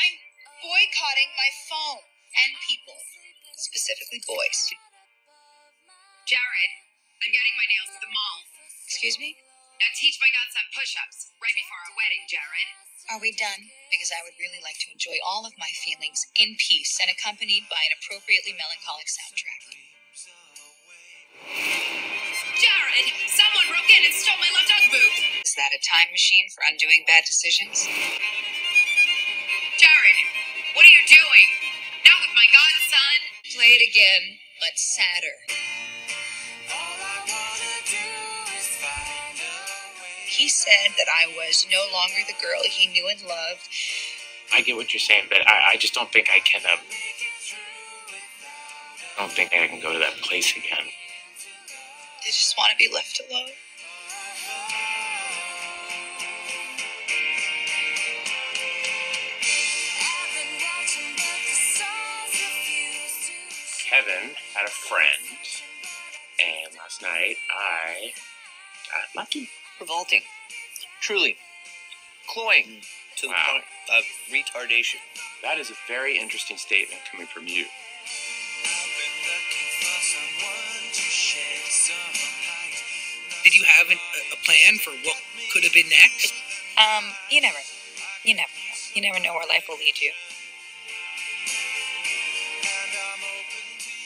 I'm boycotting my phone and people, specifically boys. Jared, I'm getting my nails at the mall. Excuse me? Now teach my godson push-ups right before our wedding, Jared. Are we done? Because I would really like to enjoy all of my feelings in peace and accompanied by an appropriately melancholic soundtrack. Jared, someone broke in and stole my left Ugg boot. Is that a time machine for undoing bad decisions? Jared, what are you doing? Not with my godson. Play it again, but sadder. He said that I was no longer the girl he knew and loved. I get what you're saying, but I, I just don't think I can. Um, I don't think I can go to that place again. I just want to be left alone. Kevin had a friend, and last night I got lucky. Revolting. Truly. Cloying to the Wow. point of retardation. That is a very interesting statement coming from you. Did you have an, a, a plan for what could have been next? Um, you never, you never know. You never know where life will lead you.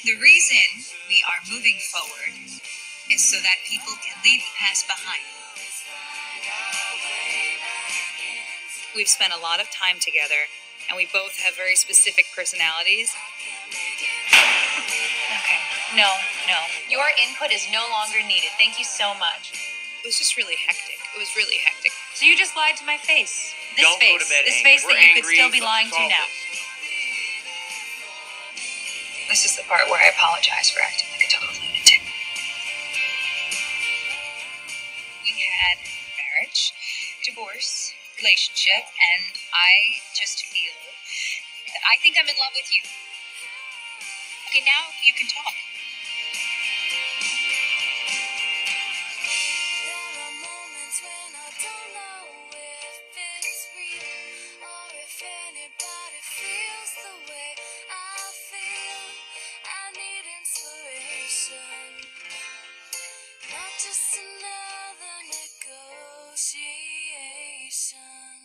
The reason we are moving forward is so that people can leave the past behind. We've spent a lot of time together, and we both have very specific personalities. Okay, no, no. Your input is no longer needed. Thank you so much. It was just really hectic. It was really hectic. So you just lied to my face. This Don't go face. to bed this angry. face that We're you could angry. still be Let's lying to resolve now. This is the part where I apologize for acting like a total lunatic. We had marriage, divorce, relationship, and I just feel that I think I'm in love with you. Okay, now you can talk. Just another negotiation.